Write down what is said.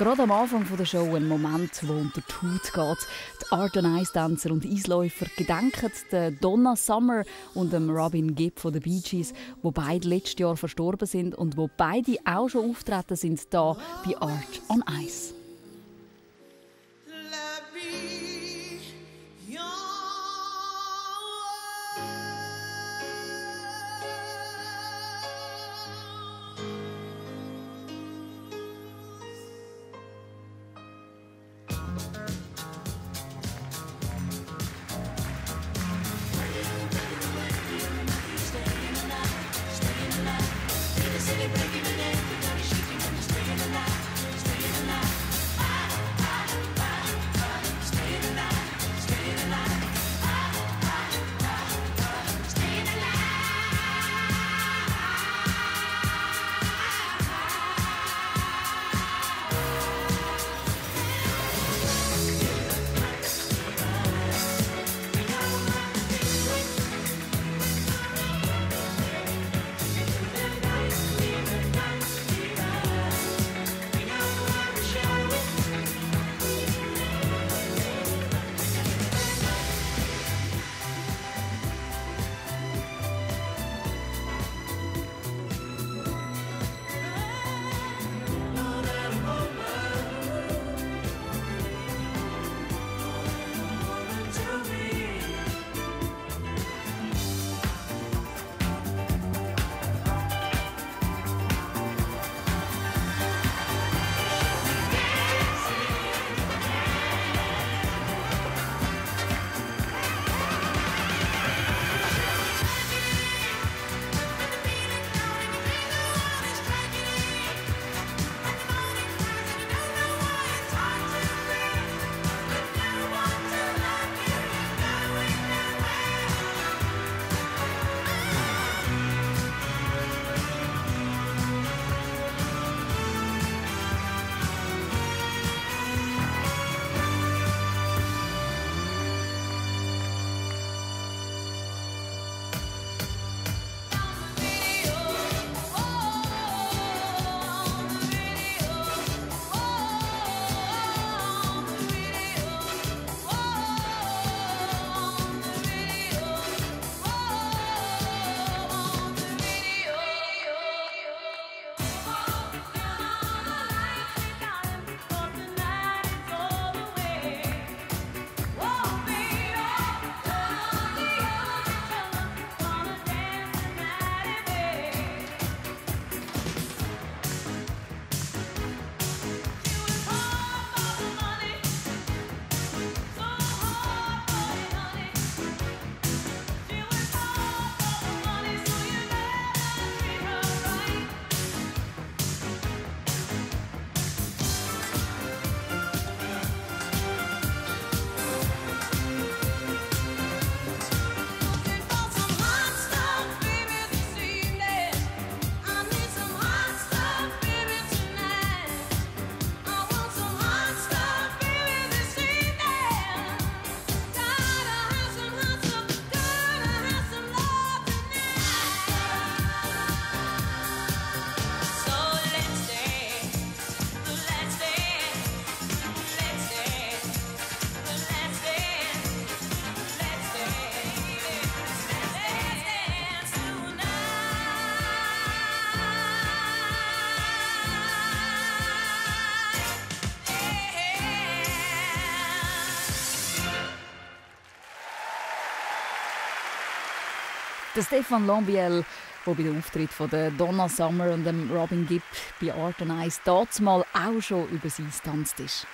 Gerade am Anfang der Show ein Moment, wo unter die Haut geht. Die Art Ice Dancer und Eisläufer gedenken der Donna Summer und dem Robin Gibb von den Bee Gees, wo beide letztes Jahr verstorben sind und wo beide auch schon auftreten sind da bei Art on Ice. Der Stefan Lambiel, der bei dem Auftritt von Donna Summer und dem Robin Gibb bei Art and Ice mal auch schon über sie tanzt ist.